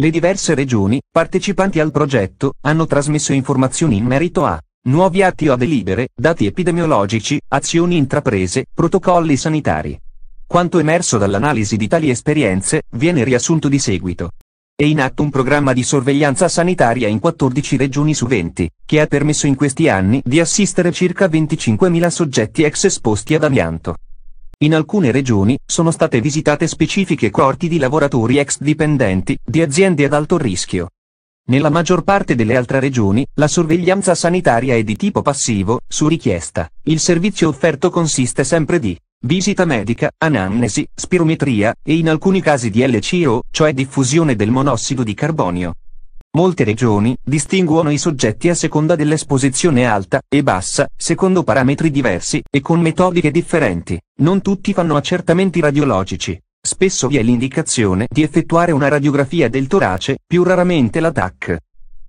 Le diverse regioni, partecipanti al progetto, hanno trasmesso informazioni in merito a nuovi atti o delibere, dati epidemiologici, azioni intraprese, protocolli sanitari. Quanto emerso dall'analisi di tali esperienze, viene riassunto di seguito. È in atto un programma di sorveglianza sanitaria in 14 regioni su 20, che ha permesso in questi anni di assistere circa 25.000 soggetti ex esposti ad amianto. In alcune regioni, sono state visitate specifiche coorti di lavoratori ex dipendenti, di aziende ad alto rischio. Nella maggior parte delle altre regioni, la sorveglianza sanitaria è di tipo passivo, su richiesta. Il servizio offerto consiste sempre di visita medica, anamnesi, spirometria, e in alcuni casi di LCO, cioè diffusione del monossido di carbonio. Molte regioni distinguono i soggetti a seconda dell'esposizione alta e bassa, secondo parametri diversi e con metodiche differenti. Non tutti fanno accertamenti radiologici. Spesso vi è l'indicazione di effettuare una radiografia del torace, più raramente la TAC.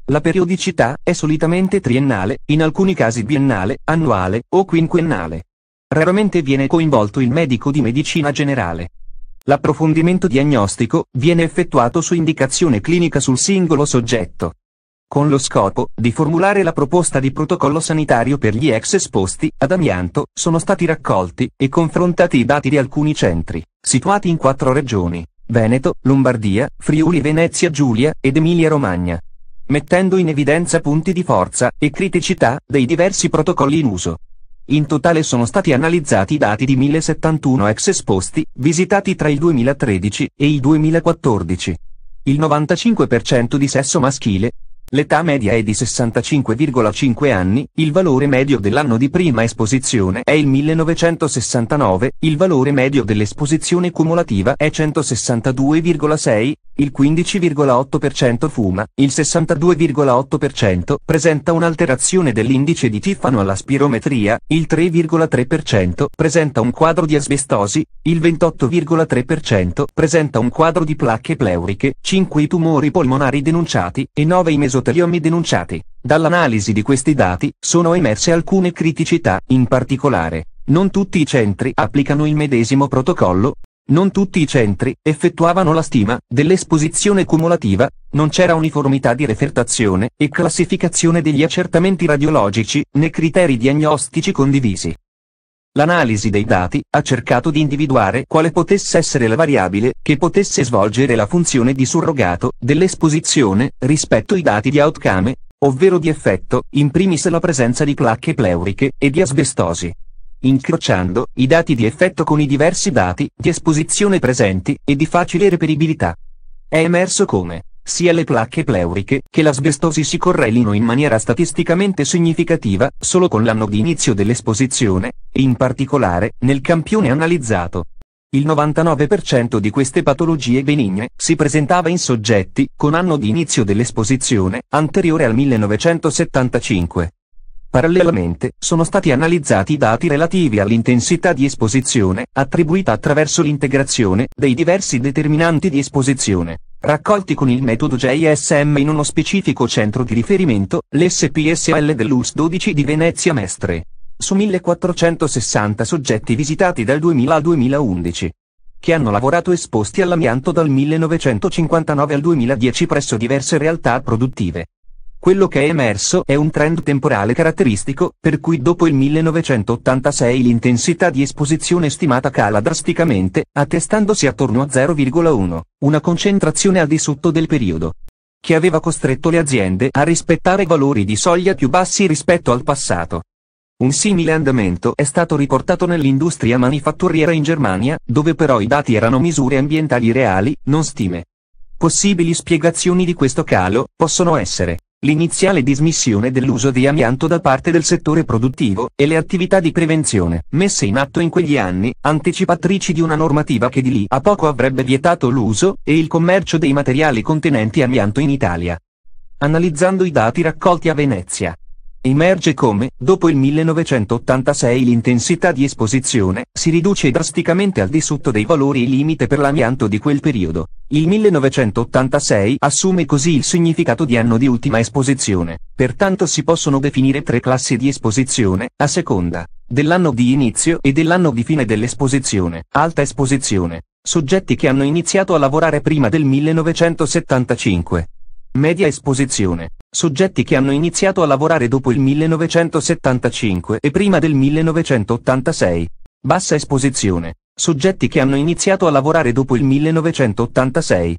La periodicità è solitamente triennale, in alcuni casi biennale, annuale o quinquennale. Raramente viene coinvolto il medico di medicina generale. L'approfondimento diagnostico viene effettuato su indicazione clinica sul singolo soggetto. Con lo scopo di formulare la proposta di protocollo sanitario per gli ex esposti ad amianto, sono stati raccolti e confrontati i dati di alcuni centri, situati in quattro regioni, Veneto, Lombardia, Friuli Venezia Giulia ed Emilia Romagna, mettendo in evidenza punti di forza e criticità dei diversi protocolli in uso. In totale sono stati analizzati i dati di 1071 ex esposti, visitati tra il 2013 e il 2014. Il 95% di sesso maschile, L'età media è di 65,5 anni, il valore medio dell'anno di prima esposizione è il 1969, il valore medio dell'esposizione cumulativa è 162,6, il 15,8% fuma, il 62,8% presenta un'alterazione dell'indice di Tifano alla spirometria, il 3,3% presenta un quadro di asbestosi, il 28,3% presenta un quadro di placche pleuriche, 5 i tumori polmonari denunciati e 9 i mesoteliomi denunciati. Dall'analisi di questi dati, sono emerse alcune criticità, in particolare, non tutti i centri applicano il medesimo protocollo, non tutti i centri effettuavano la stima dell'esposizione cumulativa, non c'era uniformità di refertazione e classificazione degli accertamenti radiologici, né criteri diagnostici condivisi. L'analisi dei dati ha cercato di individuare quale potesse essere la variabile che potesse svolgere la funzione di surrogato dell'esposizione rispetto ai dati di outcome, ovvero di effetto, in primis la presenza di placche pleuriche e di asbestosi. Incrociando i dati di effetto con i diversi dati di esposizione presenti e di facile reperibilità. È emerso come sia le placche pleuriche che l'asbestosi si correlino in maniera statisticamente significativa solo con l'anno di inizio dell'esposizione, e in particolare nel campione analizzato. Il 99% di queste patologie benigne si presentava in soggetti con anno di inizio dell'esposizione anteriore al 1975. Parallelamente, sono stati analizzati i dati relativi all'intensità di esposizione, attribuita attraverso l'integrazione dei diversi determinanti di esposizione, raccolti con il metodo JSM in uno specifico centro di riferimento, l'SPSL dell'US 12 di Venezia Mestre. Su 1460 soggetti visitati dal 2000 al 2011 che hanno lavorato esposti all'amianto dal 1959 al 2010 presso diverse realtà produttive. Quello che è emerso è un trend temporale caratteristico, per cui dopo il 1986 l'intensità di esposizione stimata cala drasticamente, attestandosi attorno a 0,1, una concentrazione al di sotto del periodo che aveva costretto le aziende a rispettare valori di soglia più bassi rispetto al passato. Un simile andamento è stato riportato nell'industria manifatturiera in Germania, dove però i dati erano misure ambientali reali, non stime. Possibili spiegazioni di questo calo possono essere l'iniziale dismissione dell'uso di amianto da parte del settore produttivo, e le attività di prevenzione, messe in atto in quegli anni, anticipatrici di una normativa che di lì a poco avrebbe vietato l'uso, e il commercio dei materiali contenenti amianto in Italia. Analizzando i dati raccolti a Venezia, Emerge come, dopo il 1986 l'intensità di esposizione si riduce drasticamente al di sotto dei valori limite per l'amianto di quel periodo. Il 1986 assume così il significato di anno di ultima esposizione, pertanto si possono definire tre classi di esposizione, a seconda dell'anno di inizio e dell'anno di fine dell'esposizione. Alta esposizione, Soggetti che hanno iniziato a lavorare prima del 1975. Media esposizione. Soggetti che hanno iniziato a lavorare dopo il 1975 e prima del 1986. Bassa esposizione. Soggetti che hanno iniziato a lavorare dopo il 1986.